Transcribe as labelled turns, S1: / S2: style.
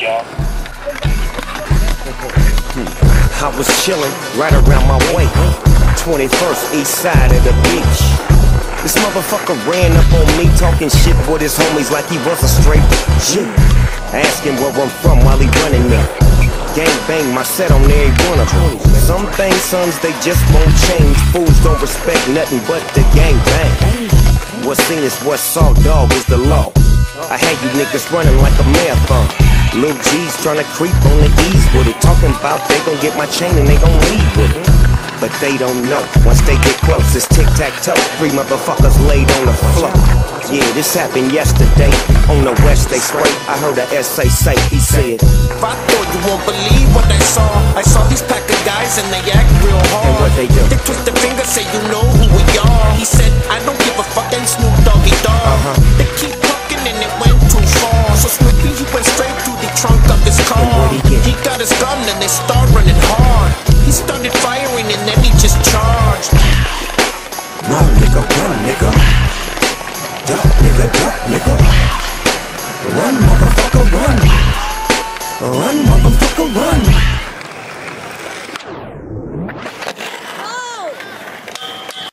S1: y'all.
S2: I was chillin' right around my way. 21st east side of the beach. This motherfucker ran up on me talking shit with his homies like he was a straight G. Asking where I'm from while he running me. Gang bang my set on every one of them. Some things, sons, they just won't change. Fools don't respect nothing but the gang bang. What's seen is what's saw, dog is the law. I had you niggas running like a marathon. Lil G's trying to creep on the ease with it. Talking about they gon' get my chain and they gon' leave with it. But they don't know. Once they get close, it's tic tac toe. Three motherfuckers laid on the floor. Yeah, this happened yesterday. On the west, they straight. I heard a SA say, he said,
S3: I thought you won't believe what I saw. I saw these pack of guys and they act real hard.
S2: And what they do?
S3: They twist their gun and they start running hard. He started firing and then he just charged.
S4: Run, nigga, run, nigga.